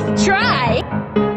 nice try.